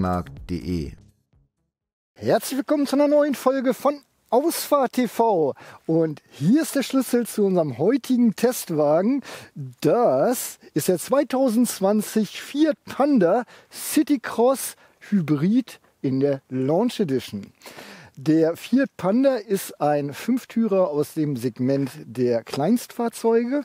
leasingmarkt.de. Herzlich willkommen zu einer neuen Folge von Ausfahrt TV. Und hier ist der Schlüssel zu unserem heutigen Testwagen. Das ist der 2020 Fiat Panda Citycross Hybrid in der Launch Edition. Der Fiat Panda ist ein Fünftürer aus dem Segment der Kleinstfahrzeuge.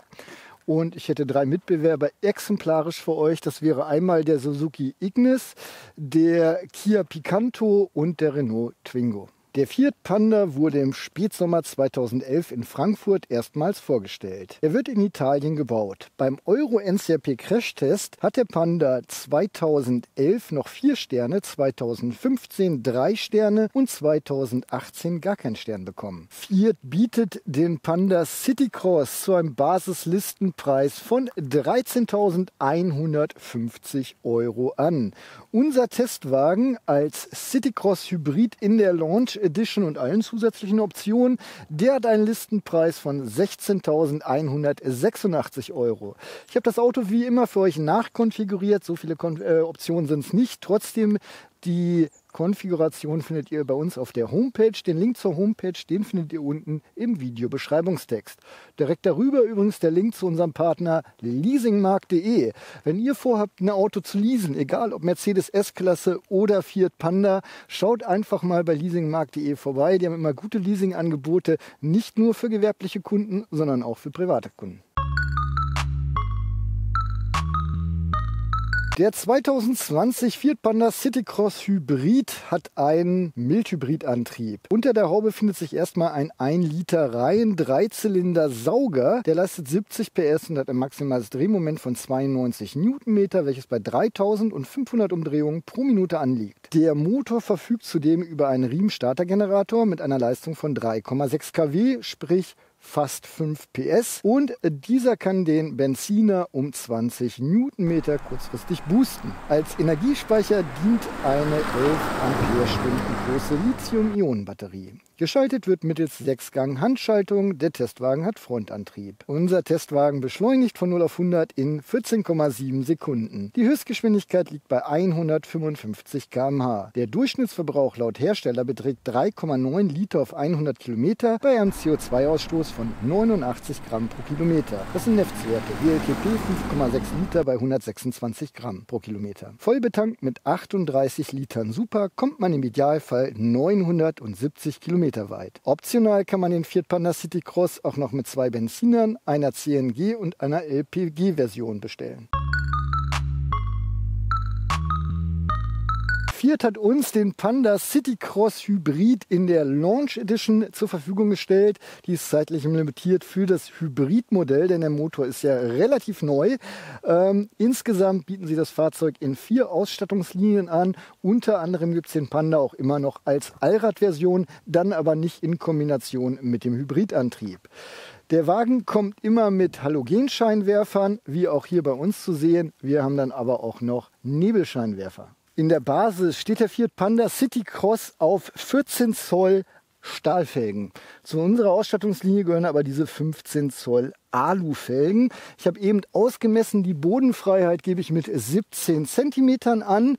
Und ich hätte drei Mitbewerber exemplarisch für euch. Das wäre einmal der Suzuki Ignis, der Kia Picanto und der Renault Twingo. Der Fiat Panda wurde im Spätsommer 2011 in Frankfurt erstmals vorgestellt. Er wird in Italien gebaut. Beim Euro NCRP Crashtest hat der Panda 2011 noch vier Sterne, 2015 drei Sterne und 2018 gar keinen Stern bekommen. Fiat bietet den Panda City Cross zu einem Basislistenpreis von 13.150 Euro an. Unser Testwagen als City Cross Hybrid in der Launch Edition und allen zusätzlichen Optionen. Der hat einen Listenpreis von 16.186 Euro. Ich habe das Auto wie immer für euch nachkonfiguriert. So viele Kon äh, Optionen sind es nicht. Trotzdem die Konfiguration findet ihr bei uns auf der Homepage. Den Link zur Homepage, den findet ihr unten im Videobeschreibungstext. Direkt darüber übrigens der Link zu unserem Partner leasingmarkt.de. Wenn ihr vorhabt, ein Auto zu leasen, egal ob Mercedes S-Klasse oder Fiat Panda, schaut einfach mal bei leasingmarkt.de vorbei. Die haben immer gute Leasingangebote, nicht nur für gewerbliche Kunden, sondern auch für private Kunden. Der 2020 Fiat Panda Citycross Hybrid hat einen Mildhybridantrieb. Unter der Haube findet sich erstmal ein 1 Liter Reihen Dreizylinder Sauger. Der leistet 70 PS und hat ein maximales Drehmoment von 92 Newtonmeter, welches bei 3500 Umdrehungen pro Minute anliegt. Der Motor verfügt zudem über einen Riemenstartergenerator mit einer Leistung von 3,6 kW, sprich fast 5 PS und dieser kann den Benziner um 20 Newtonmeter kurzfristig boosten. Als Energiespeicher dient eine 11 Ampere-Stunden große Lithium-Ionen-Batterie. Geschaltet wird mittels 6-Gang-Handschaltung. Der Testwagen hat Frontantrieb. Unser Testwagen beschleunigt von 0 auf 100 in 14,7 Sekunden. Die Höchstgeschwindigkeit liegt bei 155 km/h. Der Durchschnittsverbrauch laut Hersteller beträgt 3,9 Liter auf 100 Kilometer bei einem CO2-Ausstoß von 89 Gramm pro Kilometer. Das sind Neftswerte. WLTP 5,6 Liter bei 126 Gramm pro Kilometer. Vollbetankt mit 38 Litern Super kommt man im Idealfall 970 Kilometer Kilometer weit. Optional kann man den Fiat Panda City Cross auch noch mit zwei Benzinern, einer CNG und einer LPG-Version bestellen. Fiat hat uns den Panda City Cross Hybrid in der Launch Edition zur Verfügung gestellt. Die ist zeitlich limitiert für das Hybridmodell, denn der Motor ist ja relativ neu. Ähm, insgesamt bieten sie das Fahrzeug in vier Ausstattungslinien an. Unter anderem gibt es den Panda auch immer noch als Allradversion, dann aber nicht in Kombination mit dem Hybridantrieb. Der Wagen kommt immer mit Halogenscheinwerfern, wie auch hier bei uns zu sehen. Wir haben dann aber auch noch Nebelscheinwerfer. In der Basis steht der Fiat Panda City Cross auf 14 Zoll Stahlfelgen. Zu unserer Ausstattungslinie gehören aber diese 15 Zoll Alufelgen. Ich habe eben ausgemessen, die Bodenfreiheit gebe ich mit 17 Zentimetern an.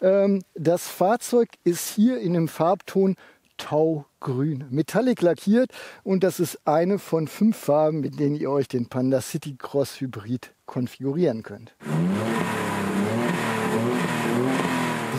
Ähm, das Fahrzeug ist hier in dem Farbton Taugrün Metallic lackiert und das ist eine von fünf Farben, mit denen ihr euch den Panda City Cross Hybrid konfigurieren könnt.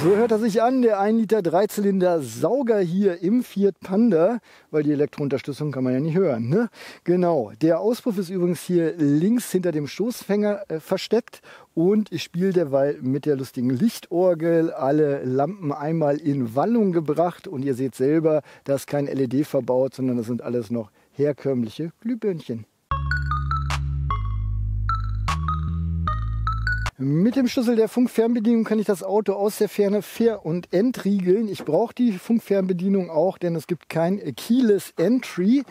So hört er sich an, der 1 Liter Dreizylinder Sauger hier im Fiat Panda, weil die Elektrounterstützung kann man ja nicht hören. Ne? Genau, der Auspuff ist übrigens hier links hinter dem Stoßfänger äh, versteckt und ich spiele derweil mit der lustigen Lichtorgel alle Lampen einmal in Wallung gebracht und ihr seht selber, da ist kein LED verbaut, sondern das sind alles noch herkömmliche Glühbirnchen. Mit dem Schlüssel der Funkfernbedienung kann ich das Auto aus der Ferne fair und entriegeln. Ich brauche die Funkfernbedienung auch, denn es gibt kein Keyless Entry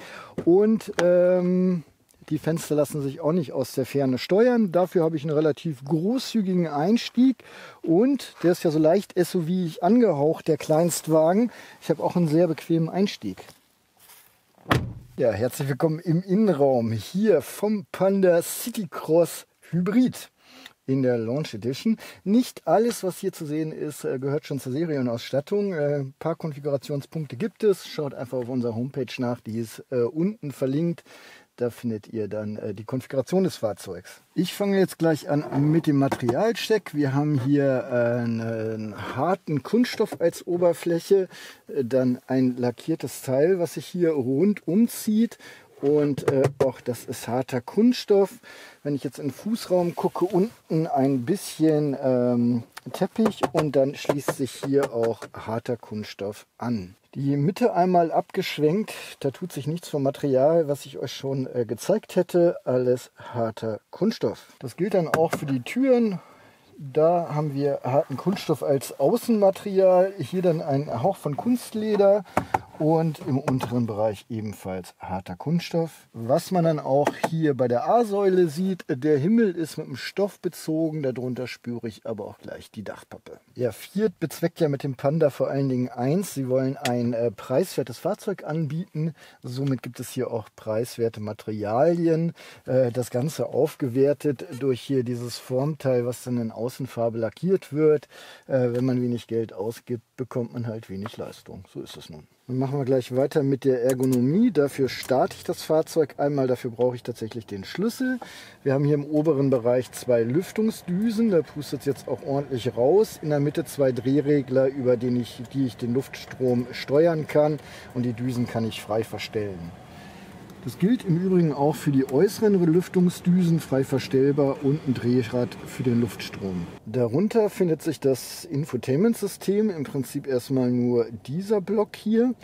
und ähm, die Fenster lassen sich auch nicht aus der Ferne steuern. Dafür habe ich einen relativ großzügigen Einstieg und der ist ja so leicht SUV angehaucht, der Kleinstwagen. Ich habe auch einen sehr bequemen Einstieg. Ja, herzlich willkommen im Innenraum hier vom Panda City Cross Hybrid. In der Launch Edition. Nicht alles, was hier zu sehen ist, äh, gehört schon zur Serienausstattung. Äh, ein paar Konfigurationspunkte gibt es. Schaut einfach auf unserer Homepage nach, die ist äh, unten verlinkt. Da findet ihr dann äh, die Konfiguration des Fahrzeugs. Ich fange jetzt gleich an mit dem Materialcheck. Wir haben hier äh, einen harten Kunststoff als Oberfläche, äh, dann ein lackiertes Teil, was sich hier rund umzieht und äh, auch das ist harter Kunststoff. Wenn ich jetzt in den Fußraum gucke, unten ein bisschen ähm, Teppich und dann schließt sich hier auch harter Kunststoff an. Die Mitte einmal abgeschwenkt, da tut sich nichts vom Material, was ich euch schon äh, gezeigt hätte. Alles harter Kunststoff. Das gilt dann auch für die Türen. Da haben wir harten Kunststoff als Außenmaterial. Hier dann ein Hauch von Kunstleder und im unteren Bereich ebenfalls harter Kunststoff. Was man dann auch hier bei der A-Säule sieht, der Himmel ist mit dem Stoff bezogen, darunter spüre ich aber auch gleich die Dachpappe. Ja, Fiat bezweckt ja mit dem Panda vor allen Dingen eins, sie wollen ein äh, preiswertes Fahrzeug anbieten, somit gibt es hier auch preiswerte Materialien, äh, das Ganze aufgewertet durch hier dieses Formteil, was dann in Außenfarbe lackiert wird. Äh, wenn man wenig Geld ausgibt, bekommt man halt wenig Leistung, so ist es nun. Dann machen wir gleich weiter mit der Ergonomie. Dafür starte ich das Fahrzeug einmal. Dafür brauche ich tatsächlich den Schlüssel. Wir haben hier im oberen Bereich zwei Lüftungsdüsen. Da pustet es jetzt auch ordentlich raus. In der Mitte zwei Drehregler, über die ich, die ich den Luftstrom steuern kann. Und die Düsen kann ich frei verstellen. Das gilt im Übrigen auch für die äußeren Lüftungsdüsen, frei verstellbar und ein Drehrad für den Luftstrom. Darunter findet sich das Infotainment-System, im Prinzip erstmal nur dieser Block hier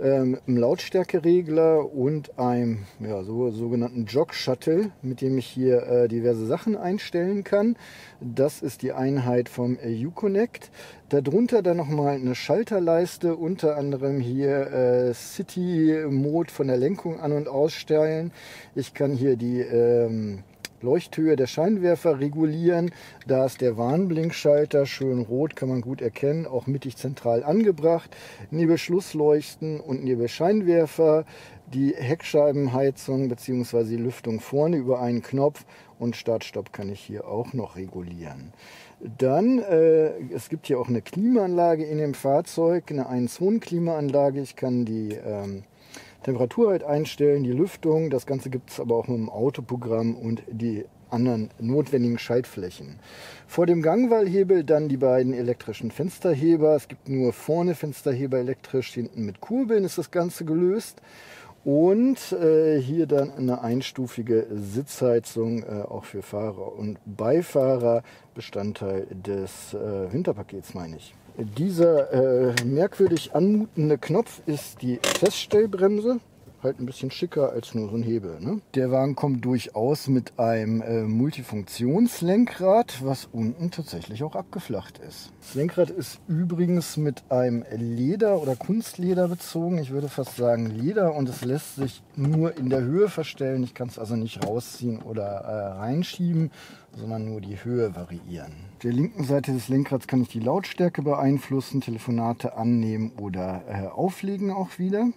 ähm, einem Lautstärkeregler und einem ja, so, sogenannten Jog-Shuttle, mit dem ich hier äh, diverse Sachen einstellen kann. Das ist die Einheit vom Uconnect. Darunter dann nochmal eine Schalterleiste, unter anderem hier äh, City-Mode von der Lenkung an- und ausstellen. Ich kann hier die ähm, Leuchthöhe der Scheinwerfer regulieren. Da ist der Warnblinkschalter schön rot, kann man gut erkennen, auch mittig zentral angebracht. Nebelschlussleuchten und Nebelscheinwerfer, die Heckscheibenheizung bzw. die Lüftung vorne über einen Knopf und Start-Stopp kann ich hier auch noch regulieren. Dann, äh, es gibt hier auch eine Klimaanlage in dem Fahrzeug, eine Ein-Zonen-Klimaanlage. Ich kann die ähm, Temperatur halt einstellen, die Lüftung. Das Ganze gibt es aber auch mit dem Autoprogramm und die anderen notwendigen Schaltflächen. Vor dem Gangwallhebel dann die beiden elektrischen Fensterheber. Es gibt nur vorne Fensterheber elektrisch, hinten mit Kurbeln ist das Ganze gelöst. Und äh, hier dann eine einstufige Sitzheizung, äh, auch für Fahrer und Beifahrer, Bestandteil des äh, Winterpakets, meine ich. Dieser äh, merkwürdig anmutende Knopf ist die Feststellbremse halt ein bisschen schicker als nur so ein Hebel. Ne? Der Wagen kommt durchaus mit einem äh, Multifunktionslenkrad, was unten tatsächlich auch abgeflacht ist. Das Lenkrad ist übrigens mit einem Leder oder Kunstleder bezogen. Ich würde fast sagen Leder und es lässt sich nur in der Höhe verstellen. Ich kann es also nicht rausziehen oder äh, reinschieben, sondern nur die Höhe variieren. Auf der linken Seite des Lenkrads kann ich die Lautstärke beeinflussen, Telefonate annehmen oder äh, auflegen auch wieder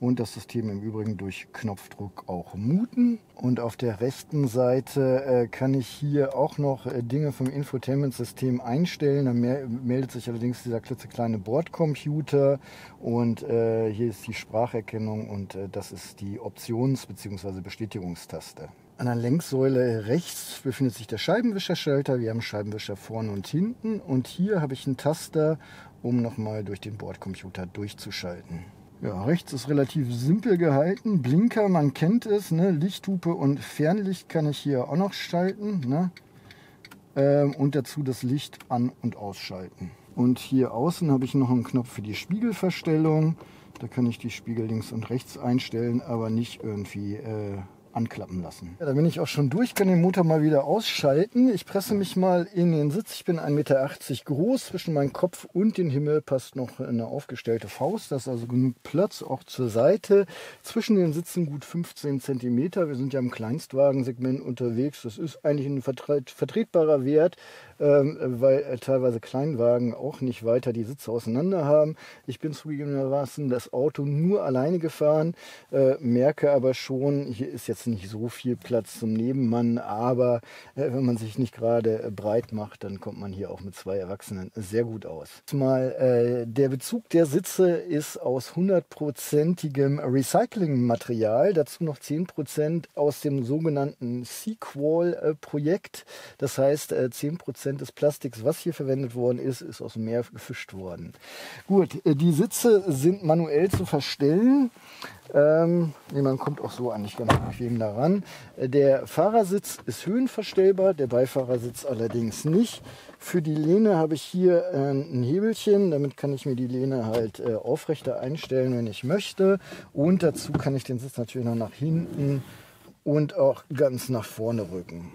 und das System im Übrigen durch Knopfdruck auch muten. Und auf der rechten Seite äh, kann ich hier auch noch äh, Dinge vom Infotainment-System einstellen. Da meldet sich allerdings dieser klitzekleine Bordcomputer und äh, hier ist die Spracherkennung und äh, das ist die Options- bzw. Bestätigungstaste. An der Lenksäule rechts befindet sich der Scheibenwischerschalter. Wir haben Scheibenwischer vorne und hinten und hier habe ich einen Taster, um nochmal durch den Bordcomputer durchzuschalten. Ja, rechts ist relativ simpel gehalten. Blinker, man kennt es, ne? Lichthupe und Fernlicht kann ich hier auch noch schalten. Ne? Ähm, und dazu das Licht an- und ausschalten. Und hier außen habe ich noch einen Knopf für die Spiegelverstellung. Da kann ich die Spiegel links und rechts einstellen, aber nicht irgendwie äh, anklappen lassen. Ja, da bin ich auch schon durch, kann den Motor mal wieder ausschalten. Ich presse mich mal in den Sitz. Ich bin 1,80 Meter groß. Zwischen meinem Kopf und den Himmel passt noch eine aufgestellte Faust. Das ist also genug Platz, auch zur Seite. Zwischen den Sitzen gut 15 cm. Wir sind ja im Kleinstwagensegment unterwegs. Das ist eigentlich ein vertretbarer Wert, ähm, weil äh, teilweise Kleinwagen auch nicht weiter die Sitze auseinander haben. Ich bin zugegebenermaßen das Auto nur alleine gefahren, äh, merke aber schon, hier ist jetzt nicht so viel Platz zum Nebenmann, aber äh, wenn man sich nicht gerade äh, breit macht, dann kommt man hier auch mit zwei Erwachsenen sehr gut aus. Mal äh, der Bezug der Sitze ist aus hundertprozentigem Recyclingmaterial, dazu noch 10% aus dem sogenannten Sequal-Projekt. Das heißt, äh, 10% des Plastiks, was hier verwendet worden ist, ist aus dem Meer gefischt worden. Gut, äh, die Sitze sind manuell zu verstellen. Ähm, man kommt auch so eigentlich ganz bequem daran. Äh, der Fahrersitz ist höhenverstellbar, der Beifahrersitz allerdings nicht. Für die Lehne habe ich hier äh, ein Hebelchen, damit kann ich mir die Lehne halt äh, aufrechter einstellen, wenn ich möchte. Und dazu kann ich den Sitz natürlich noch nach hinten und auch ganz nach vorne rücken.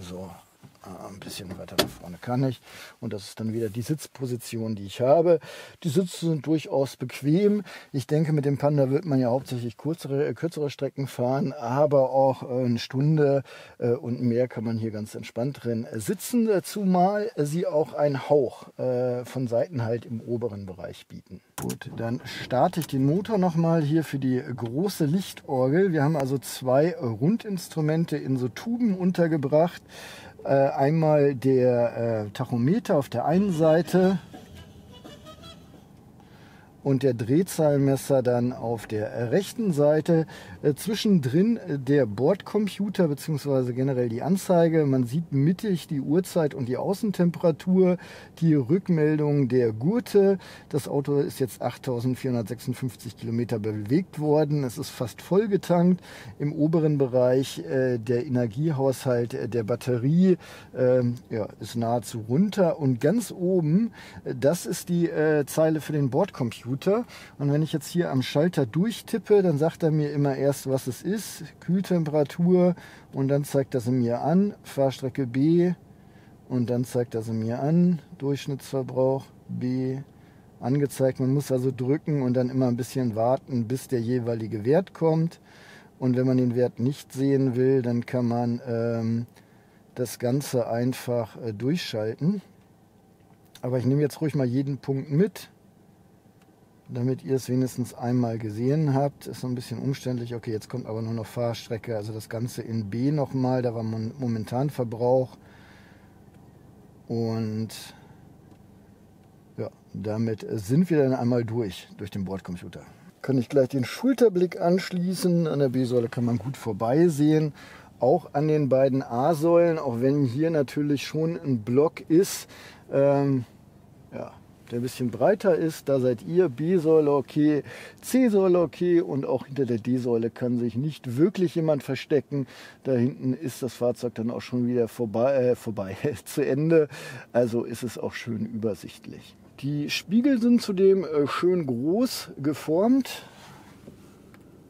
So, ein bisschen weiter nach vorne kann ich. Und das ist dann wieder die Sitzposition, die ich habe. Die Sitze sind durchaus bequem. Ich denke, mit dem Panda wird man ja hauptsächlich kürzere, äh, kürzere Strecken fahren, aber auch äh, eine Stunde äh, und mehr kann man hier ganz entspannt drin sitzen, zumal sie auch einen Hauch von Seitenhalt im oberen Bereich bieten. Gut, dann starte ich den Motor nochmal hier für die große Lichtorgel. Wir haben also zwei Rundinstrumente in so Tuben untergebracht. Äh, einmal der äh, Tachometer auf der einen Seite und der Drehzahlmesser dann auf der rechten Seite. Äh, zwischendrin äh, der Bordcomputer bzw. generell die Anzeige. Man sieht mittig die Uhrzeit und die Außentemperatur, die Rückmeldung der Gurte. Das Auto ist jetzt 8456 Kilometer bewegt worden. Es ist fast vollgetankt. Im oberen Bereich äh, der Energiehaushalt äh, der Batterie ähm, ja, ist nahezu runter. Und ganz oben, äh, das ist die äh, Zeile für den Bordcomputer. Computer. Und wenn ich jetzt hier am Schalter durchtippe, dann sagt er mir immer erst, was es ist, Kühltemperatur und dann zeigt er sie mir an, Fahrstrecke B und dann zeigt er sie mir an, Durchschnittsverbrauch B angezeigt. Man muss also drücken und dann immer ein bisschen warten, bis der jeweilige Wert kommt. Und wenn man den Wert nicht sehen will, dann kann man ähm, das Ganze einfach äh, durchschalten. Aber ich nehme jetzt ruhig mal jeden Punkt mit damit ihr es wenigstens einmal gesehen habt. Ist so ein bisschen umständlich. Okay, jetzt kommt aber nur noch Fahrstrecke, also das Ganze in B nochmal. Da war momentan Verbrauch. Und ja, damit sind wir dann einmal durch, durch den Bordcomputer. Kann ich gleich den Schulterblick anschließen. An der B-Säule kann man gut vorbeisehen. Auch an den beiden A-Säulen, auch wenn hier natürlich schon ein Block ist. Ähm, ja, der ein bisschen breiter ist. Da seid ihr B-Säule okay, C-Säule okay und auch hinter der D-Säule kann sich nicht wirklich jemand verstecken. Da hinten ist das Fahrzeug dann auch schon wieder vorbei, äh, vorbei zu Ende. Also ist es auch schön übersichtlich. Die Spiegel sind zudem äh, schön groß geformt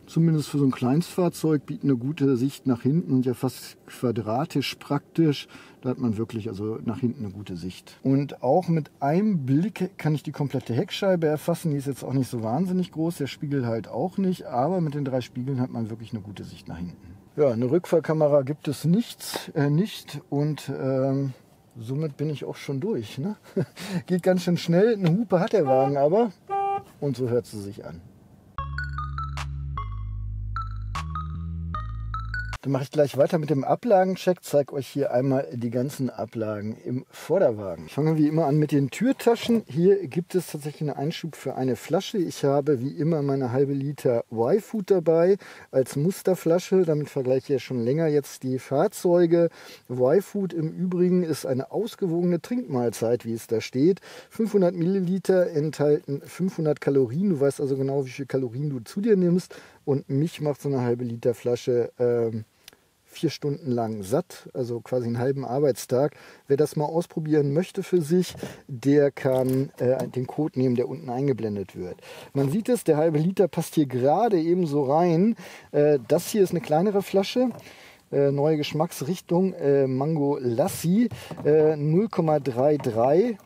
zumindest für so ein Kleinstfahrzeug, bieten eine gute Sicht nach hinten und ja fast quadratisch praktisch. Da hat man wirklich also nach hinten eine gute Sicht. Und auch mit einem Blick kann ich die komplette Heckscheibe erfassen. Die ist jetzt auch nicht so wahnsinnig groß, der Spiegel halt auch nicht, aber mit den drei Spiegeln hat man wirklich eine gute Sicht nach hinten. Ja, eine Rückfahrkamera gibt es nichts, äh, nicht und ähm, somit bin ich auch schon durch. Ne? Geht ganz schön schnell. Eine Hupe hat der Wagen aber und so hört sie sich an. Dann mache ich gleich weiter mit dem Ablagencheck, zeige euch hier einmal die ganzen Ablagen im Vorderwagen. Ich fange wie immer an mit den Türtaschen. Hier gibt es tatsächlich einen Einschub für eine Flasche. Ich habe wie immer meine halbe Liter Y-Food dabei als Musterflasche. Damit vergleiche ich ja schon länger jetzt die Fahrzeuge. Y-Food im Übrigen ist eine ausgewogene Trinkmahlzeit, wie es da steht. 500 Milliliter enthalten 500 Kalorien. Du weißt also genau, wie viele Kalorien du zu dir nimmst. Und mich macht so eine halbe Liter Flasche ähm, vier Stunden lang satt, also quasi einen halben Arbeitstag. Wer das mal ausprobieren möchte für sich, der kann äh, den Code nehmen, der unten eingeblendet wird. Man sieht es, der halbe Liter passt hier gerade eben so rein. Äh, das hier ist eine kleinere Flasche. Äh, neue Geschmacksrichtung, äh, Mango Lassi, 0,33 äh,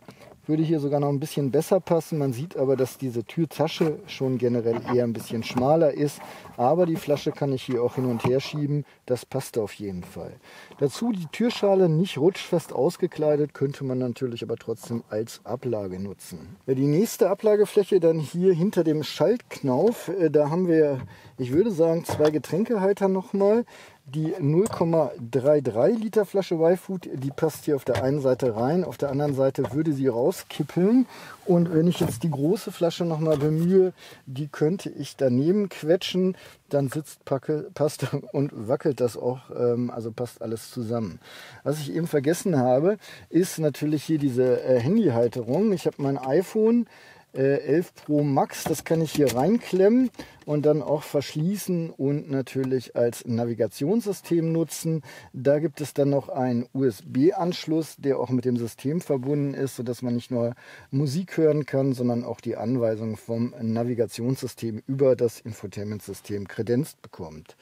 würde hier sogar noch ein bisschen besser passen. Man sieht aber, dass diese Türtasche schon generell eher ein bisschen schmaler ist. Aber die Flasche kann ich hier auch hin und her schieben. Das passt auf jeden Fall. Dazu die Türschale nicht rutschfest ausgekleidet, könnte man natürlich aber trotzdem als Ablage nutzen. Die nächste Ablagefläche dann hier hinter dem Schaltknauf. Äh, da haben wir, ich würde sagen, zwei Getränkehalter nochmal. Die 0,33 Liter Flasche Y-Food, die passt hier auf der einen Seite rein, auf der anderen Seite würde sie rauskippeln. Und wenn ich jetzt die große Flasche nochmal bemühe, die könnte ich daneben quetschen, dann sitzt, packe, passt und wackelt das auch, ähm, also passt alles zusammen. Was ich eben vergessen habe, ist natürlich hier diese äh, Handyhalterung. Ich habe mein iPhone 11 äh, Pro Max, das kann ich hier reinklemmen und dann auch verschließen und natürlich als Navigationssystem nutzen. Da gibt es dann noch einen USB-Anschluss, der auch mit dem System verbunden ist, sodass man nicht nur Musik hören kann, sondern auch die Anweisungen vom Navigationssystem über das Infotainment-System kredenzt bekommt.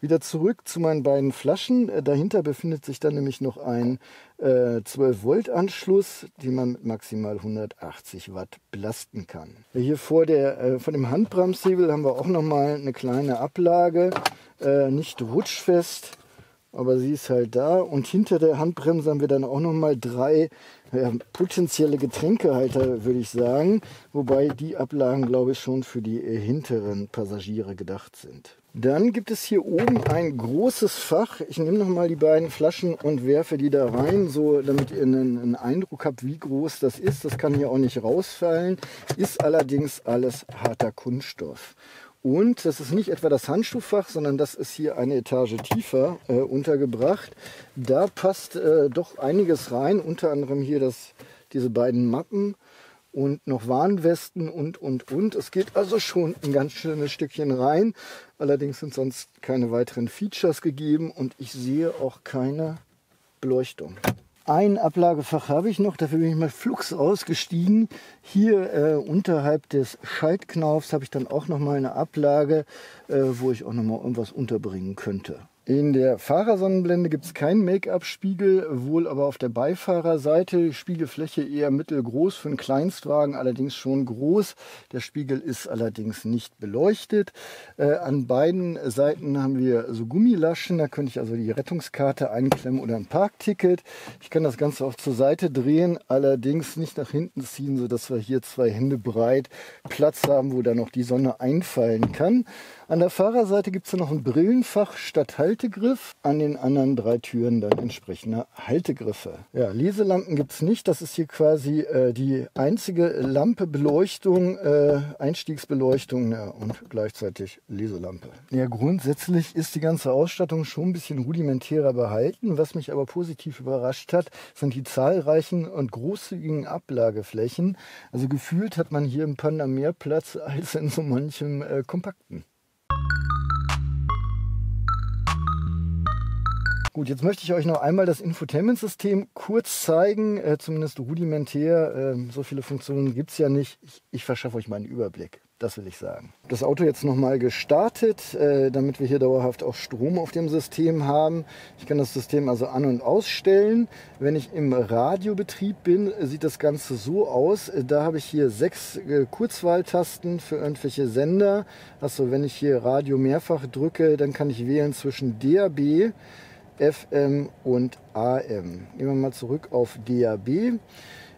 Wieder zurück zu meinen beiden Flaschen. Dahinter befindet sich dann nämlich noch ein äh, 12 Volt Anschluss, den man mit maximal 180 Watt belasten kann. Hier vor, der, äh, vor dem Handbremshebel haben wir auch nochmal eine kleine Ablage, äh, nicht rutschfest, aber sie ist halt da. Und hinter der Handbremse haben wir dann auch nochmal drei ja, potenzielle Getränkehalter, würde ich sagen. Wobei die Ablagen, glaube ich, schon für die äh, hinteren Passagiere gedacht sind. Dann gibt es hier oben ein großes Fach. Ich nehme nochmal die beiden Flaschen und werfe die da rein, so damit ihr einen, einen, Eindruck habt, wie groß das ist. Das kann hier auch nicht rausfallen, ist allerdings alles harter Kunststoff. Und das ist nicht etwa das Handschuhfach, sondern das ist hier eine Etage tiefer äh, untergebracht. Da passt äh, doch einiges rein, unter anderem hier das, diese beiden Mappen und noch Warnwesten und, und, und. Es geht also schon ein ganz schönes Stückchen rein. Allerdings sind sonst keine weiteren Features gegeben und ich sehe auch keine Beleuchtung. Ein Ablagefach habe ich noch, dafür bin ich mal flugs ausgestiegen. Hier äh, unterhalb des Schaltknaufs habe ich dann auch noch mal eine Ablage, äh, wo ich auch noch mal irgendwas unterbringen könnte. In der Fahrersonnenblende gibt es keinen Make-up-Spiegel, wohl aber auf der Beifahrerseite. Spiegelfläche eher mittelgroß für einen Kleinstwagen, allerdings schon groß. Der Spiegel ist allerdings nicht beleuchtet. Äh, an beiden Seiten haben wir so Gummilaschen, da könnte ich also die Rettungskarte einklemmen oder ein Parkticket. Ich kann das Ganze auch zur Seite drehen, allerdings nicht nach hinten ziehen, sodass wir hier zwei Hände breit Platz haben, wo dann noch die Sonne einfallen kann. An der Fahrerseite gibt es noch ein Brillenfach statt Haltegriff. An den anderen drei Türen dann entsprechende Haltegriffe. Ja, Leselampen gibt es nicht. Das ist hier quasi äh, die einzige Lampe, Beleuchtung, äh, Einstiegsbeleuchtung ja, und gleichzeitig Leselampe. Ja, grundsätzlich ist die ganze Ausstattung schon ein bisschen rudimentärer behalten. Was mich aber positiv überrascht hat, sind die zahlreichen und großzügigen Ablageflächen. Also gefühlt hat man hier im Panda mehr Platz als in so manchem äh, kompakten. Gut, jetzt möchte ich euch noch einmal das Infotainment-System kurz zeigen, äh, zumindest rudimentär. Äh, so viele Funktionen gibt es ja nicht. Ich, ich verschaffe euch mal einen Überblick. Das will ich sagen. Das Auto jetzt nochmal gestartet, äh, damit wir hier dauerhaft auch Strom auf dem System haben. Ich kann das System also an- und ausstellen. Wenn ich im Radiobetrieb bin, sieht das Ganze so aus. Äh, da habe ich hier sechs äh, Kurzwahltasten für irgendwelche Sender. Also wenn ich hier Radio mehrfach drücke, dann kann ich wählen zwischen DAB, FM und AM. Gehen wir mal zurück auf DAB.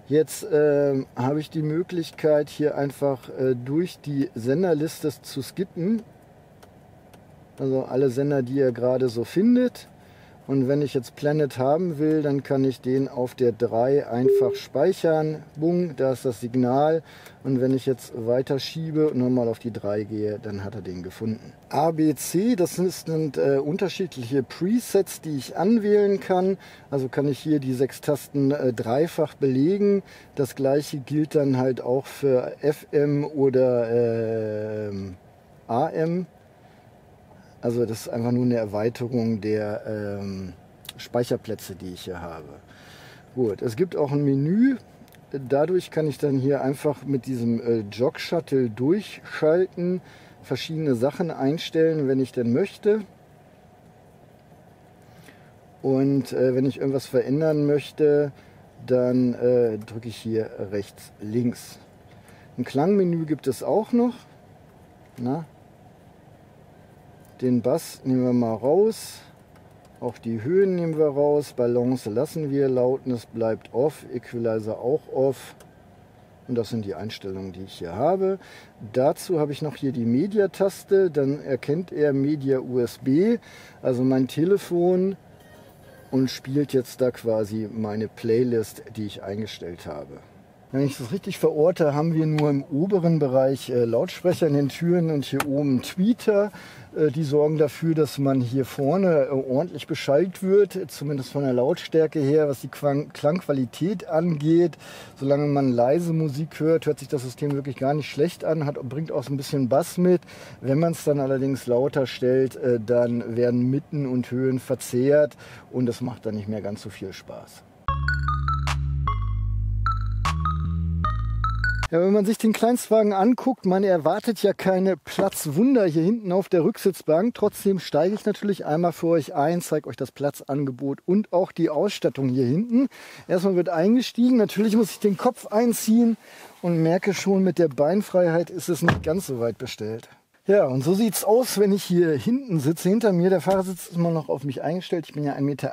Jetzt äh, habe ich die Möglichkeit, hier einfach äh, durch die Senderliste zu skippen. Also alle Sender, die ihr gerade so findet. Und wenn ich jetzt Planet haben will, dann kann ich den auf der 3 einfach speichern. Bung, da ist das Signal. Und wenn ich jetzt weiter schiebe und nochmal auf die 3 gehe, dann hat er den gefunden. ABC, das sind äh, unterschiedliche Presets, die ich anwählen kann. Also kann ich hier die sechs Tasten äh, dreifach belegen. Das gleiche gilt dann halt auch für FM oder äh, AM. Also das ist einfach nur eine Erweiterung der ähm, Speicherplätze, die ich hier habe. Gut, es gibt auch ein Menü. Dadurch kann ich dann hier einfach mit diesem äh, Jog Shuttle durchschalten, verschiedene Sachen einstellen, wenn ich denn möchte. Und äh, wenn ich irgendwas verändern möchte, dann äh, drücke ich hier rechts, links. Ein Klangmenü gibt es auch noch. Na? Den Bass nehmen wir mal raus. Auch die Höhen nehmen wir raus. Balance lassen wir. Lautness bleibt off. Equalizer auch off. Und das sind die Einstellungen, die ich hier habe. Dazu habe ich noch hier die Media-Taste. Dann erkennt er Media USB, also mein Telefon, und spielt jetzt da quasi meine Playlist, die ich eingestellt habe. Wenn ich das richtig verorte, haben wir nur im oberen Bereich äh, Lautsprecher in den Türen und hier oben Tweeter. Äh, die sorgen dafür, dass man hier vorne äh, ordentlich beschallt wird, zumindest von der Lautstärke her, was die Klangqualität angeht. Solange man leise Musik hört, hört sich das System wirklich gar nicht schlecht an, hat, bringt auch so ein bisschen Bass mit. Wenn man es dann allerdings lauter stellt, äh, dann werden Mitten und Höhen verzehrt und es macht dann nicht mehr ganz so viel Spaß. Ja, wenn man sich den Kleinstwagen anguckt, man erwartet ja keine Platzwunder hier hinten auf der Rücksitzbank. Trotzdem steige ich natürlich einmal für euch ein, zeige euch das Platzangebot und auch die Ausstattung hier hinten. Erstmal wird eingestiegen. Natürlich muss ich den Kopf einziehen und merke schon, mit der Beinfreiheit ist es nicht ganz so weit bestellt. Ja, und so sieht's aus, wenn ich hier hinten sitze. Hinter mir, der Fahrersitz ist immer noch auf mich eingestellt. Ich bin ja 1,80 Meter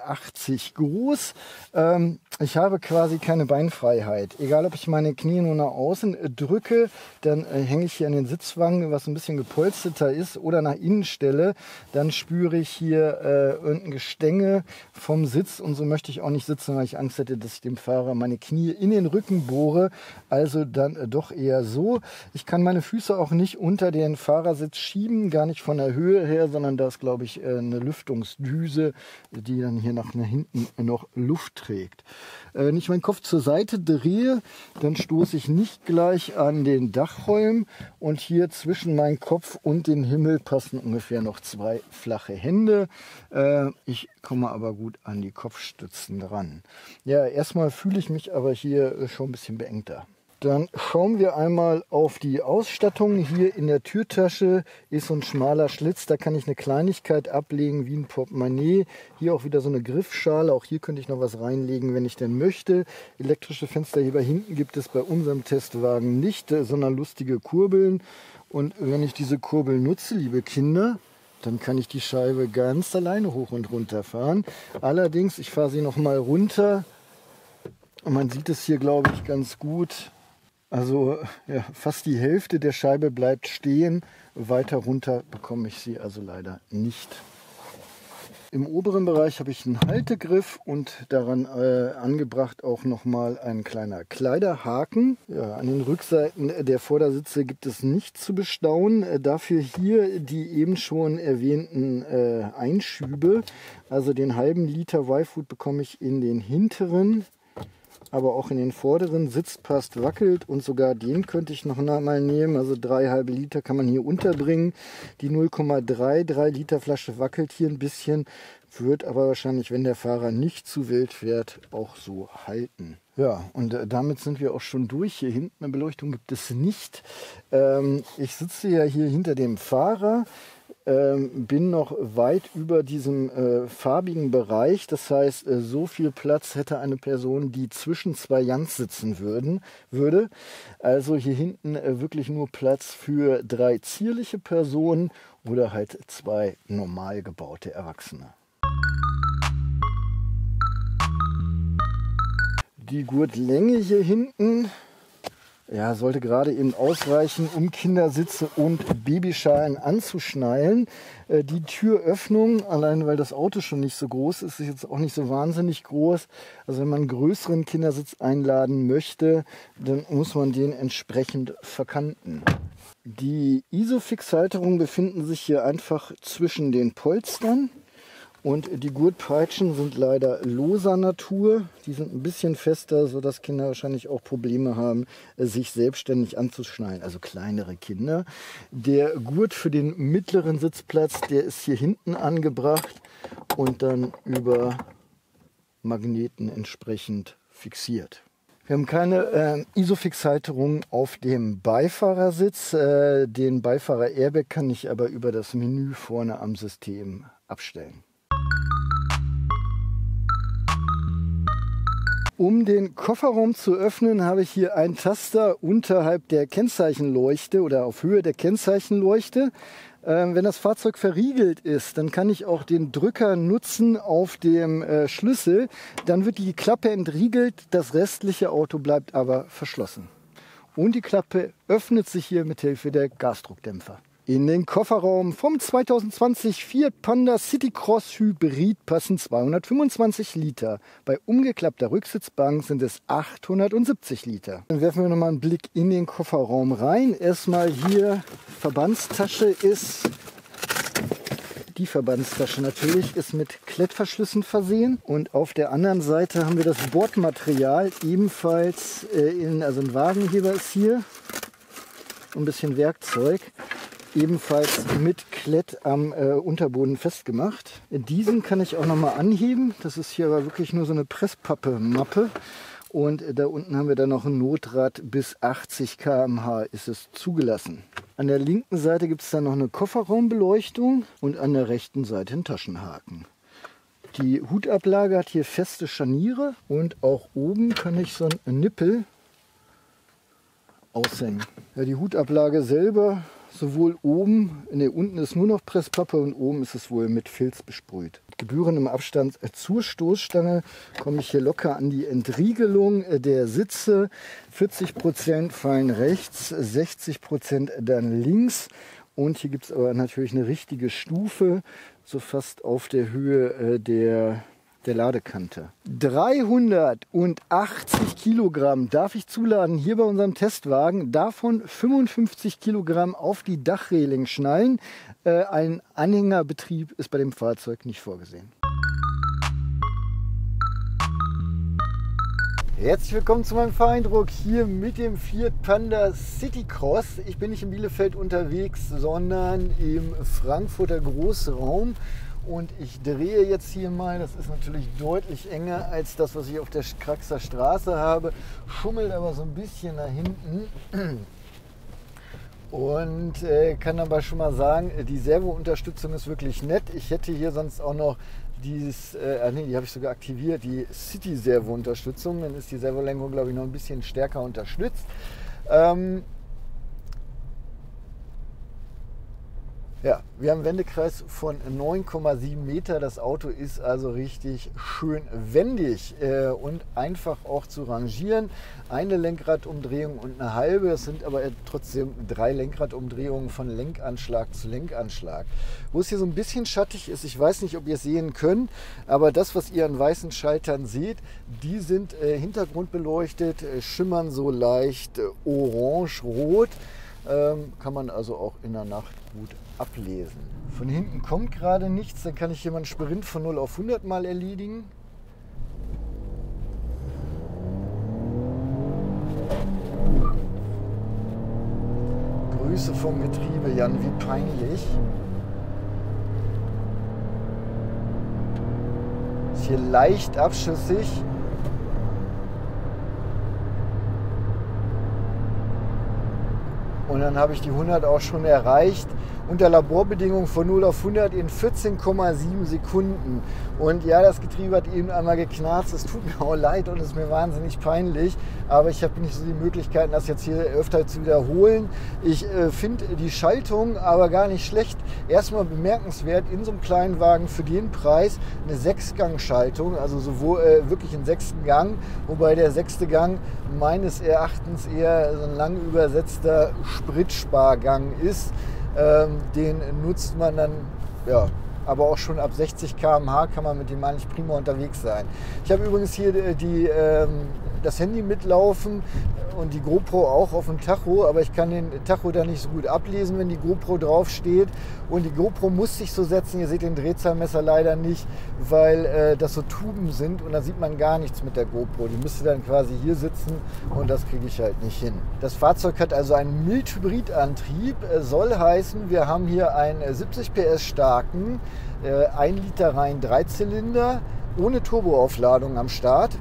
groß. Ähm, ich habe quasi keine Beinfreiheit. Egal, ob ich meine Knie nur nach außen drücke, dann äh, hänge ich hier an den Sitzwangen, was ein bisschen gepolsterter ist, oder nach innen stelle, dann spüre ich hier äh, irgendein Gestänge vom Sitz. Und so möchte ich auch nicht sitzen, weil ich Angst hätte, dass ich dem Fahrer meine Knie in den Rücken bohre. Also dann äh, doch eher so. Ich kann meine Füße auch nicht unter den Fahrersitz Fahrersitz schieben, gar nicht von der Höhe her, sondern da ist, glaube ich, äh, eine Lüftungsdüse, die dann hier nach hinten noch Luft trägt. Äh, wenn ich meinen Kopf zur Seite drehe, dann stoße ich nicht gleich an den Dachräumen und hier zwischen meinem Kopf und den Himmel passen ungefähr noch zwei flache Hände. Äh, ich komme aber gut an die Kopfstützen dran. Ja, erstmal fühle ich mich aber hier schon ein bisschen beengter. Dann schauen wir einmal auf die Ausstattung. Hier in der Türtasche ist so ein schmaler Schlitz. Da kann ich eine Kleinigkeit ablegen wie ein Portemonnaie. Hier auch wieder so eine Griffschale. Auch hier könnte ich noch was reinlegen, wenn ich denn möchte. Elektrische Fensterheber hinten gibt es bei unserem Testwagen nicht, sondern lustige Kurbeln. Und wenn ich diese Kurbel nutze, liebe Kinder, dann kann ich die Scheibe ganz alleine hoch und runter fahren. Allerdings, ich fahre sie noch mal runter. Und man sieht es hier, glaube ich, ganz gut. Also ja, fast die Hälfte der Scheibe bleibt stehen. Weiter runter bekomme ich sie also leider nicht. Im oberen Bereich habe ich einen Haltegriff und daran äh, angebracht auch nochmal ein kleiner Kleiderhaken. Ja, an den Rückseiten der Vordersitze gibt es nichts zu bestaunen. Äh, dafür hier die eben schon erwähnten äh, Einschübe. Also den halben Liter Y-Food bekomme ich in den hinteren aber auch in den vorderen Sitzpast wackelt und sogar den könnte ich noch einmal nehmen. Also drei halbe Liter kann man hier unterbringen. Die 0,33 Liter Flasche wackelt hier ein bisschen, wird aber wahrscheinlich, wenn der Fahrer nicht zu wild fährt, auch so halten. Ja, und äh, damit sind wir auch schon durch. Hier hinten eine Beleuchtung gibt es nicht. Ähm, ich sitze ja hier hinter dem Fahrer ähm, bin noch weit über diesem äh, farbigen Bereich. Das heißt, äh, so viel Platz hätte eine Person, die zwischen zwei Jans sitzen würden, würde. Also hier hinten äh, wirklich nur Platz für drei zierliche Personen oder halt zwei normal gebaute Erwachsene. Die Gurtlänge hier hinten ja, sollte gerade eben ausreichen, um Kindersitze und Babyschalen anzuschnallen. Äh, die Türöffnung, allein weil das Auto schon nicht so groß ist, ist jetzt auch nicht so wahnsinnig groß. Also wenn man einen größeren Kindersitz einladen möchte, dann muss man den entsprechend verkanten. Die Isofix-Halterungen befinden sich hier einfach zwischen den Polstern. Und die Gurtpeitschen sind leider loser Natur. Die sind ein bisschen fester, sodass Kinder wahrscheinlich auch Probleme haben, sich selbstständig anzuschnallen. Also kleinere Kinder. Der Gurt für den mittleren Sitzplatz, der ist hier hinten angebracht und dann über Magneten entsprechend fixiert. Wir haben keine äh, Isofix-Halterung auf dem Beifahrersitz. Äh, den Beifahrer-Airbag kann ich aber über das Menü vorne am System abstellen. Um den Kofferraum zu öffnen, habe ich hier einen Taster unterhalb der Kennzeichenleuchte oder auf Höhe der Kennzeichenleuchte. Ähm, wenn das Fahrzeug verriegelt ist, dann kann ich auch den Drücker nutzen auf dem äh, Schlüssel. Dann wird die Klappe entriegelt, das restliche Auto bleibt aber verschlossen. Und die Klappe öffnet sich hier mit Hilfe der Gasdruckdämpfer. In den Kofferraum vom 2020 Fiat Panda Citycross Hybrid passen 225 Liter. Bei umgeklappter Rücksitzbank sind es 870 Liter. Dann werfen wir nochmal einen Blick in den Kofferraum rein. Erstmal hier Verbandstasche ist die Verbandstasche natürlich ist mit Klettverschlüssen versehen und auf der anderen Seite haben wir das Bordmaterial ebenfalls äh, in also ein Wagenheber ist hier ein bisschen Werkzeug ebenfalls mit Klett am äh, Unterboden festgemacht. Diesen kann ich auch nochmal anheben. Das ist hier aber wirklich nur so eine Presspappe-Mappe. Und da unten haben wir dann noch ein Notrad bis 80 km/h ist es zugelassen. An der linken Seite gibt es dann noch eine Kofferraumbeleuchtung und an der rechten Seite einen Taschenhaken. Die Hutablage hat hier feste Scharniere und auch oben kann ich so einen Nippel aushängen. Ja, die Hutablage selber sowohl oben, ne, unten ist nur noch Presspappe und oben ist es wohl mit Filz besprüht. Gebühren im Abstand zur Stoßstange komme ich hier locker an die Entriegelung der Sitze. 40 Prozent fallen rechts, 60 Prozent dann links. Und hier gibt es aber natürlich eine richtige Stufe, so fast auf der Höhe äh, der der Ladekante. 380 Kilogramm darf ich zuladen hier bei unserem Testwagen. Davon 55 Kilogramm auf die Dachreling schnallen. Äh, ein Anhängerbetrieb ist bei dem Fahrzeug nicht vorgesehen. Herzlich willkommen zu meinem Fahreindruck hier mit dem Fiat Panda City Cross. Ich bin nicht in Bielefeld unterwegs, sondern im Frankfurter Großraum und ich drehe jetzt hier mal, das ist natürlich deutlich enger als das, was ich auf der Kraxer Straße habe, schummelt aber so ein bisschen nach hinten. Und äh, kann aber schon mal sagen, die Servo-Unterstützung ist wirklich nett. Ich hätte hier sonst auch noch dieses, äh, ah, nee, die habe ich sogar aktiviert, die City-Servo-Unterstützung. Dann ist die Servolenkung, glaube ich, noch ein bisschen stärker unterstützt. Ähm, Ja, wir haben einen Wendekreis von 9,7 Meter. Das Auto ist also richtig schön wendig äh, und einfach auch zu rangieren. Eine Lenkradumdrehung und eine halbe. Das sind aber trotzdem drei Lenkradumdrehungen von Lenkanschlag zu Lenkanschlag. Wo es hier so ein bisschen schattig ist, ich weiß nicht, ob ihr es sehen könnt, aber das, was ihr an weißen Schaltern seht, die sind äh, hintergrundbeleuchtet, äh, schimmern so leicht äh, orange-rot. Ähm, kann man also auch in der Nacht gut ablesen. Von hinten kommt gerade nichts, dann kann ich hier mal einen Sprint von 0 auf 100 mal erledigen. Grüße vom Getriebe, Jan, wie peinlich. Ist hier leicht abschüssig. Und dann habe ich die 100 auch schon erreicht unter Laborbedingungen von 0 auf 100 in 14,7 Sekunden. Und ja, das Getriebe hat eben einmal geknarzt. Es tut mir auch leid und es ist mir wahnsinnig peinlich. Aber ich habe nicht so die Möglichkeiten, das jetzt hier öfter zu wiederholen. Ich äh, finde die Schaltung aber gar nicht schlecht. Erstmal bemerkenswert, in so einem kleinen Wagen für den Preis eine Sechsgang-Schaltung, also sowohl äh, wirklich einen sechsten Gang, wobei der sechste Gang meines Erachtens eher so ein lang übersetzter Spritspargang ist. Ähm, den nutzt man dann, ja, aber auch schon ab 60 km/h kann man mit dem eigentlich prima unterwegs sein. Ich habe übrigens hier die, die ähm, das Handy mitlaufen und die GoPro auch auf dem Tacho, aber ich kann den Tacho da nicht so gut ablesen, wenn die GoPro drauf steht. Und die GoPro muss sich so setzen, ihr seht den Drehzahlmesser leider nicht, weil äh, das so Tuben sind und da sieht man gar nichts mit der GoPro. Die müsste dann quasi hier sitzen und das kriege ich halt nicht hin. Das Fahrzeug hat also einen Mildhybridantrieb, äh, soll heißen, wir haben hier einen 70 PS starken, äh, 1 Liter rein Dreizylinder ohne Turboaufladung am Start.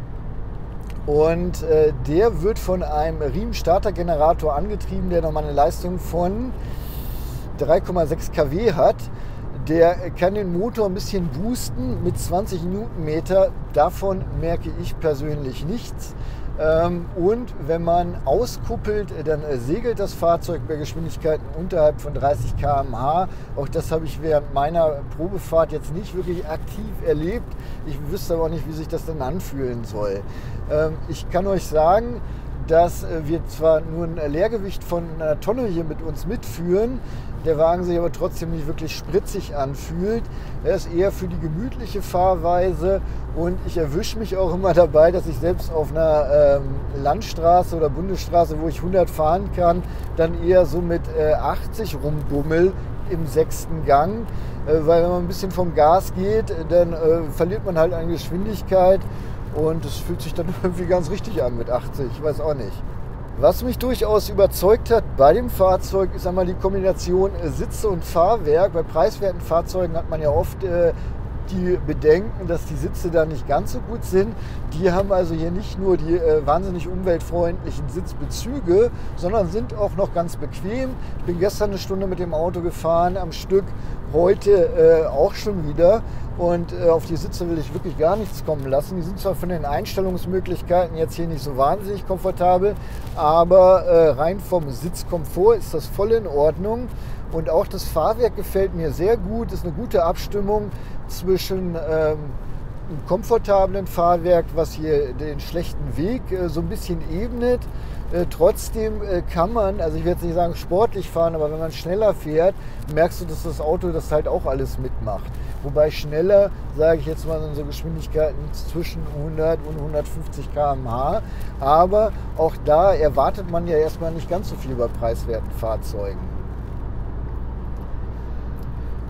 Und äh, der wird von einem Riemen-Startergenerator angetrieben, der nochmal eine Leistung von 3,6 kW hat. Der kann den Motor ein bisschen boosten mit 20 Newtonmeter. Davon merke ich persönlich nichts. Ähm, und wenn man auskuppelt, dann äh, segelt das Fahrzeug bei Geschwindigkeiten unterhalb von 30 km/h. Auch das habe ich während meiner Probefahrt jetzt nicht wirklich aktiv erlebt. Ich wüsste aber auch nicht, wie sich das dann anfühlen soll. Ähm, ich kann euch sagen, dass äh, wir zwar nur ein Leergewicht von einer Tonne hier mit uns mitführen, der Wagen sich aber trotzdem nicht wirklich spritzig anfühlt. Er ist eher für die gemütliche Fahrweise und ich erwische mich auch immer dabei, dass ich selbst auf einer ähm, Landstraße oder Bundesstraße, wo ich 100 fahren kann, dann eher so mit äh, 80 rumbummel im sechsten Gang. Äh, weil wenn man ein bisschen vom Gas geht, dann äh, verliert man halt an Geschwindigkeit und es fühlt sich dann irgendwie ganz richtig an mit 80. Ich weiß auch nicht. Was mich durchaus überzeugt hat bei dem Fahrzeug, ist einmal die Kombination Sitze und Fahrwerk. Bei preiswerten Fahrzeugen hat man ja oft äh, die Bedenken, dass die Sitze da nicht ganz so gut sind. Die haben also hier nicht nur die äh, wahnsinnig umweltfreundlichen Sitzbezüge, sondern sind auch noch ganz bequem. Ich bin gestern eine Stunde mit dem Auto gefahren am Stück, heute äh, auch schon wieder. Und äh, auf die Sitze will ich wirklich gar nichts kommen lassen. Die sind zwar von den Einstellungsmöglichkeiten jetzt hier nicht so wahnsinnig komfortabel, aber äh, rein vom Sitzkomfort ist das voll in Ordnung. Und auch das Fahrwerk gefällt mir sehr gut. Ist eine gute Abstimmung zwischen ähm, einem komfortablen Fahrwerk, was hier den schlechten Weg äh, so ein bisschen ebnet. Äh, trotzdem äh, kann man, also ich werde jetzt nicht sagen sportlich fahren, aber wenn man schneller fährt, merkst du, dass das Auto das halt auch alles mitmacht. Wobei schneller, sage ich jetzt mal, in so Geschwindigkeiten zwischen 100 und 150 km/h. Aber auch da erwartet man ja erstmal nicht ganz so viel bei preiswerten Fahrzeugen.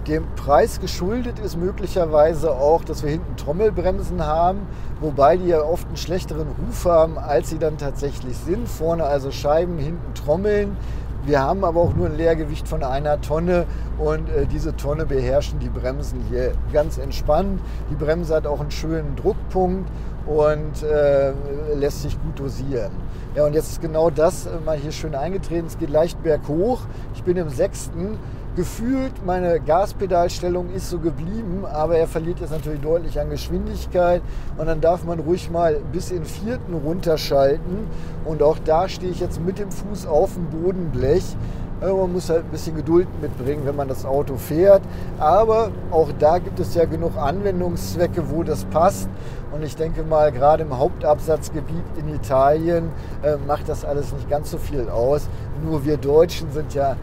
Dem Preis geschuldet ist möglicherweise auch, dass wir hinten Trommelbremsen haben, wobei die ja oft einen schlechteren Ruf haben, als sie dann tatsächlich sind. Vorne also Scheiben, hinten Trommeln. Wir haben aber auch nur ein Leergewicht von einer Tonne und äh, diese Tonne beherrschen die Bremsen hier ganz entspannt. Die Bremse hat auch einen schönen Druckpunkt und äh, lässt sich gut dosieren. Ja, und jetzt ist genau das äh, mal hier schön eingetreten. Es geht leicht berghoch. Ich bin im sechsten gefühlt, meine Gaspedalstellung ist so geblieben, aber er verliert jetzt natürlich deutlich an Geschwindigkeit und dann darf man ruhig mal bis in vierten runterschalten und auch da stehe ich jetzt mit dem Fuß auf dem Bodenblech. Man muss halt ein bisschen Geduld mitbringen, wenn man das Auto fährt. Aber auch da gibt es ja genug Anwendungszwecke, wo das passt. Und ich denke mal, gerade im Hauptabsatzgebiet in Italien äh, macht das alles nicht ganz so viel aus. Nur wir Deutschen sind ja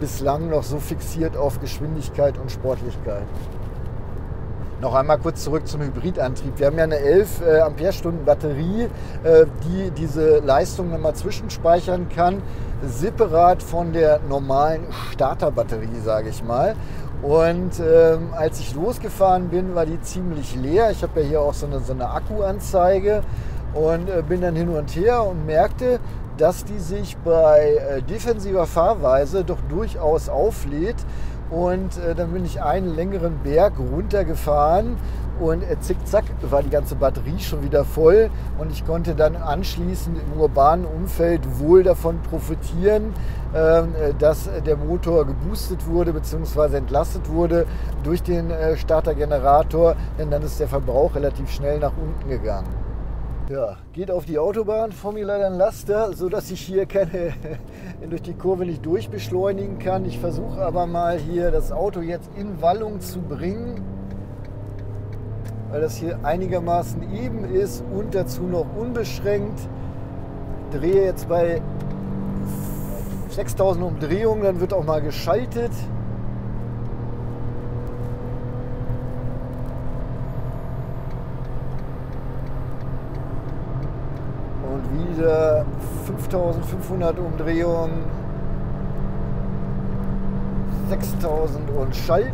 bislang noch so fixiert auf Geschwindigkeit und Sportlichkeit. Noch einmal kurz zurück zum Hybridantrieb. Wir haben ja eine 11 äh, Ampere-Stunden Batterie, äh, die diese Leistung nochmal zwischenspeichern kann, separat von der normalen Starterbatterie, sage ich mal. Und ähm, als ich losgefahren bin, war die ziemlich leer. Ich habe ja hier auch so eine, so eine Akkuanzeige und äh, bin dann hin und her und merkte, dass die sich bei äh, defensiver Fahrweise doch durchaus auflädt. Und äh, dann bin ich einen längeren Berg runtergefahren und äh, zickzack war die ganze Batterie schon wieder voll und ich konnte dann anschließend im urbanen Umfeld wohl davon profitieren, ähm, äh, dass der Motor geboostet wurde bzw. entlastet wurde durch den Startergenerator, denn dann ist der Verbrauch relativ schnell nach unten gegangen. Ja, geht auf die Autobahn, vor mir leider ein Laster, sodass ich hier keine, durch die Kurve nicht durchbeschleunigen kann. Ich versuche aber mal hier das Auto jetzt in Wallung zu bringen, weil das hier einigermaßen eben ist und dazu noch unbeschränkt. Drehe jetzt bei 6000 Umdrehungen, dann wird auch mal geschaltet. Wieder 5500 Umdrehungen, 6000 und schalten.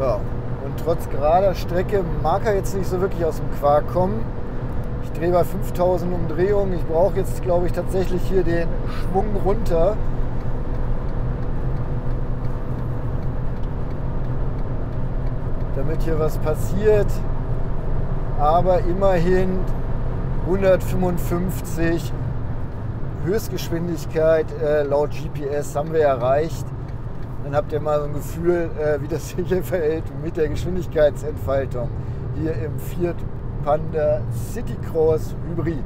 Ja, und trotz gerader Strecke mag er jetzt nicht so wirklich aus dem Quark kommen drehe bei 5000 Umdrehungen. Ich brauche jetzt, glaube ich, tatsächlich hier den Schwung runter. damit hier was passiert. Aber immerhin 155 Höchstgeschwindigkeit äh, laut GPS haben wir erreicht. Dann habt ihr mal so ein Gefühl, äh, wie das sich hier verhält mit der Geschwindigkeitsentfaltung hier im Fiat Panda Citycross Hybrid.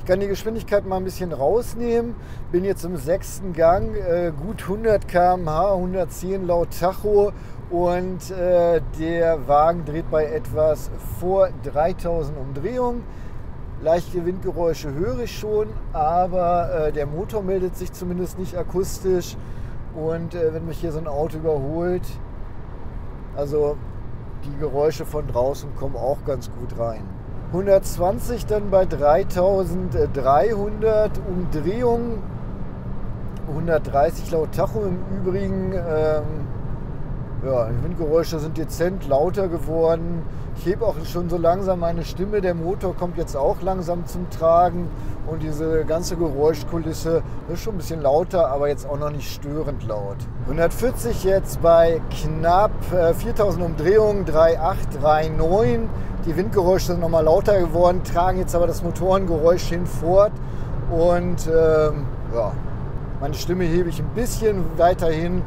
Ich kann die Geschwindigkeit mal ein bisschen rausnehmen. Bin jetzt im sechsten Gang, äh, gut 100 km/h, 110 laut Tacho und äh, der Wagen dreht bei etwas vor 3000 Umdrehungen. Leichte Windgeräusche höre ich schon, aber äh, der Motor meldet sich zumindest nicht akustisch. Und äh, wenn mich hier so ein Auto überholt, also die Geräusche von draußen kommen auch ganz gut rein. 120 dann bei 3300 Umdrehungen, 130 laut Tacho im Übrigen. Ähm, ja, die Windgeräusche sind dezent lauter geworden. Ich hebe auch schon so langsam meine Stimme. Der Motor kommt jetzt auch langsam zum Tragen. Und diese ganze Geräuschkulisse ist schon ein bisschen lauter, aber jetzt auch noch nicht störend laut. 140 jetzt bei knapp 4000 äh, Umdrehungen, 3,839. Die Windgeräusche sind nochmal lauter geworden, tragen jetzt aber das Motorengeräusch hinfort. Und ähm, ja, meine Stimme hebe ich ein bisschen weiterhin,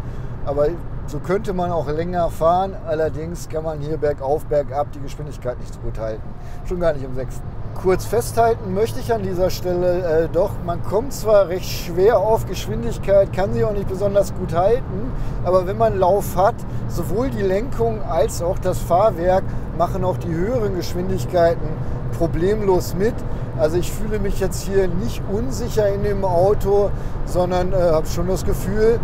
aber so könnte man auch länger fahren, allerdings kann man hier bergauf, bergab die Geschwindigkeit nicht so gut halten. Schon gar nicht im sechsten. Kurz festhalten möchte ich an dieser Stelle äh, doch, man kommt zwar recht schwer auf Geschwindigkeit, kann sie auch nicht besonders gut halten, aber wenn man Lauf hat, sowohl die Lenkung als auch das Fahrwerk machen auch die höheren Geschwindigkeiten problemlos mit. Also ich fühle mich jetzt hier nicht unsicher in dem Auto, sondern äh, habe schon das Gefühl,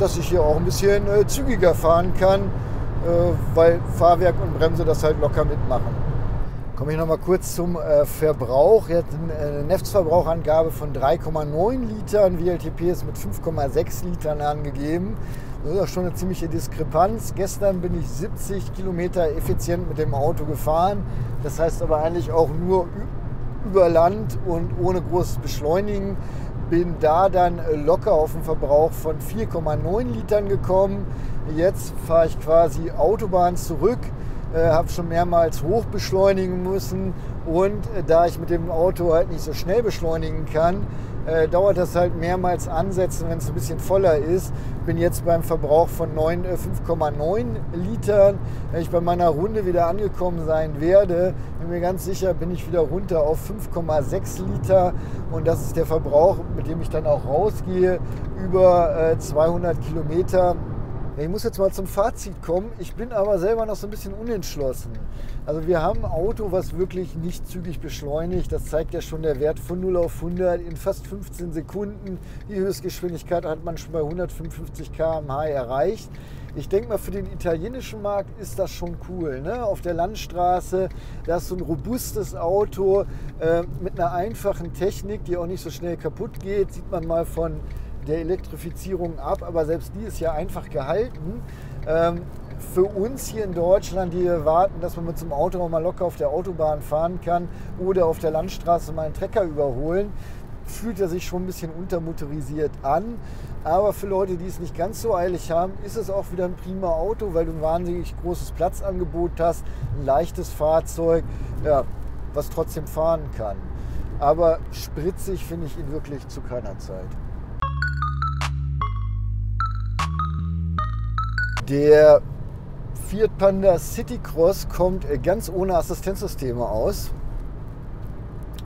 dass ich hier auch ein bisschen äh, zügiger fahren kann, äh, weil Fahrwerk und Bremse das halt locker mitmachen. Komme ich noch mal kurz zum äh, Verbrauch. Jetzt eine äh, Netzverbrauchangabe von 3,9 Litern, WLTP ist mit 5,6 Litern angegeben. Das ist auch schon eine ziemliche Diskrepanz. Gestern bin ich 70 Kilometer effizient mit dem Auto gefahren. Das heißt aber eigentlich auch nur über Land und ohne großes Beschleunigen bin da dann äh, locker auf einen Verbrauch von 4,9 Litern gekommen. Jetzt fahre ich quasi Autobahn zurück, äh, habe schon mehrmals hoch beschleunigen müssen und äh, da ich mit dem Auto halt nicht so schnell beschleunigen kann, äh, dauert das halt mehrmals ansetzen, wenn es ein bisschen voller ist. Bin jetzt beim Verbrauch von 5,9 äh, Litern. Wenn ich bei meiner Runde wieder angekommen sein werde, bin mir ganz sicher, bin ich wieder runter auf 5,6 Liter. Und das ist der Verbrauch, mit dem ich dann auch rausgehe, über äh, 200 Kilometer. Ich muss jetzt mal zum Fazit kommen. Ich bin aber selber noch so ein bisschen unentschlossen. Also wir haben ein Auto, was wirklich nicht zügig beschleunigt. Das zeigt ja schon der Wert von 0 auf 100 in fast 15 Sekunden. Die Höchstgeschwindigkeit hat man schon bei 155 km/h erreicht. Ich denke mal, für den italienischen Markt ist das schon cool. Ne? Auf der Landstraße, da ist so ein robustes Auto äh, mit einer einfachen Technik, die auch nicht so schnell kaputt geht. Sieht man mal von der Elektrifizierung ab, aber selbst die ist ja einfach gehalten. Ähm, für uns hier in Deutschland, die erwarten, dass man mit einem Auto mal locker auf der Autobahn fahren kann oder auf der Landstraße mal einen Trecker überholen, fühlt er sich schon ein bisschen untermotorisiert an. Aber für Leute, die es nicht ganz so eilig haben, ist es auch wieder ein prima Auto, weil du ein wahnsinnig großes Platzangebot hast, ein leichtes Fahrzeug, ja, was trotzdem fahren kann. Aber spritzig finde ich ihn wirklich zu keiner Zeit. Der Fiat Panda City Cross kommt äh, ganz ohne Assistenzsysteme aus.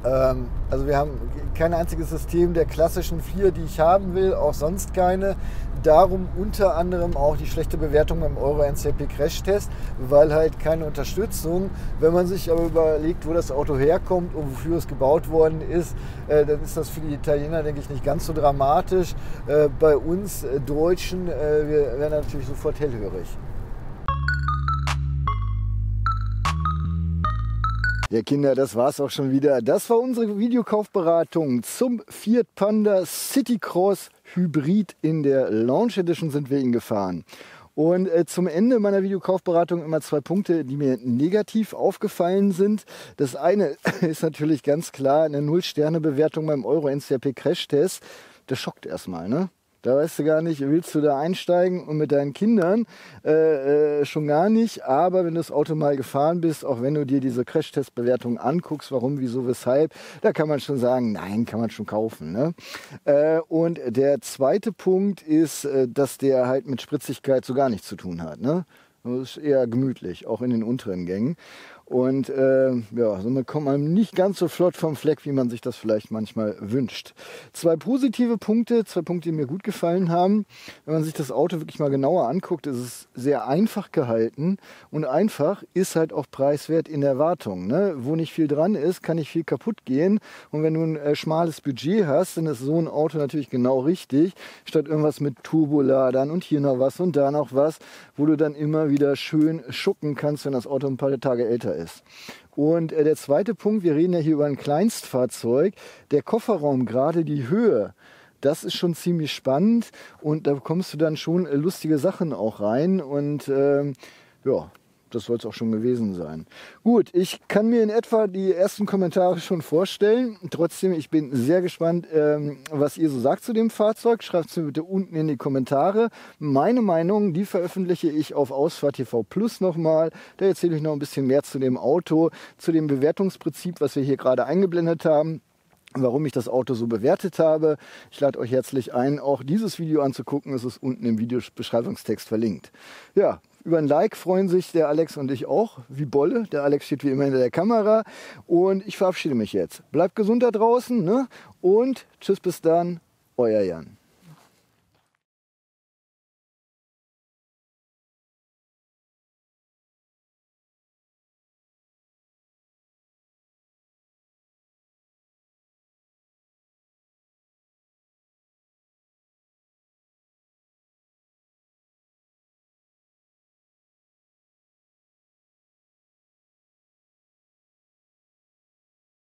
Ähm, also wir haben kein einziges System der klassischen vier, die ich haben will, auch sonst keine. Darum unter anderem auch die schlechte Bewertung beim Euro NCP Crash Test, weil halt keine Unterstützung. Wenn man sich aber überlegt, wo das Auto herkommt und wofür es gebaut worden ist, äh, dann ist das für die Italiener, denke ich, nicht ganz so dramatisch. Äh, bei uns äh, Deutschen, äh, wir werden natürlich sofort hellhörig. Ja, Kinder, das war's auch schon wieder. Das war unsere Videokaufberatung zum Fiat Panda City Cross Hybrid in der Launch Edition sind wir ihn gefahren. Und äh, zum Ende meiner Videokaufberatung immer zwei Punkte, die mir negativ aufgefallen sind. Das eine ist natürlich ganz klar eine Null-Sterne-Bewertung beim Euro NCRP Crash-Test. Das schockt erstmal, ne? Da weißt du gar nicht, willst du da einsteigen und mit deinen Kindern äh, äh, schon gar nicht. Aber wenn du das Auto mal gefahren bist, auch wenn du dir diese Crashtest-Bewertung anguckst, warum, wieso, weshalb, da kann man schon sagen, nein, kann man schon kaufen. Ne? Äh, und der zweite Punkt ist, äh, dass der halt mit Spritzigkeit so gar nichts zu tun hat. Ne? Das ist eher gemütlich, auch in den unteren Gängen. Und äh, ja, somit kommt man nicht ganz so flott vom Fleck, wie man sich das vielleicht manchmal wünscht. Zwei positive Punkte, zwei Punkte, die mir gut gefallen haben. Wenn man sich das Auto wirklich mal genauer anguckt, ist es sehr einfach gehalten und einfach ist halt auch preiswert in der Wartung. Ne? Wo nicht viel dran ist, kann nicht viel kaputt gehen. Und wenn du ein äh, schmales Budget hast, dann ist so ein Auto natürlich genau richtig, statt irgendwas mit Turboladern und hier noch was und da noch was, wo du dann immer wieder schön schucken kannst, wenn das Auto ein paar Tage älter ist. Und äh, der zweite Punkt, wir reden ja hier über ein Kleinstfahrzeug, der Kofferraum, gerade die Höhe. Das ist schon ziemlich spannend und da bekommst du dann schon äh, lustige Sachen auch rein und ähm, ja, das soll es auch schon gewesen sein. Gut, ich kann mir in etwa die ersten Kommentare schon vorstellen. Trotzdem, ich bin sehr gespannt, ähm, was ihr so sagt zu dem Fahrzeug. Schreibt es mir bitte unten in die Kommentare. Meine Meinung, die veröffentliche ich auf Ausfahrt TV Plus nochmal. Da erzähle ich noch ein bisschen mehr zu dem Auto, zu dem Bewertungsprinzip, was wir hier gerade eingeblendet haben warum ich das Auto so bewertet habe. Ich lade euch herzlich ein, auch dieses Video anzugucken. Es ist unten im Videobeschreibungstext verlinkt. Ja, über ein Like freuen sich der Alex und ich auch, wie Bolle. Der Alex steht wie immer hinter der Kamera. Und ich verabschiede mich jetzt. Bleibt gesund da draußen ne? und tschüss bis dann, euer Jan.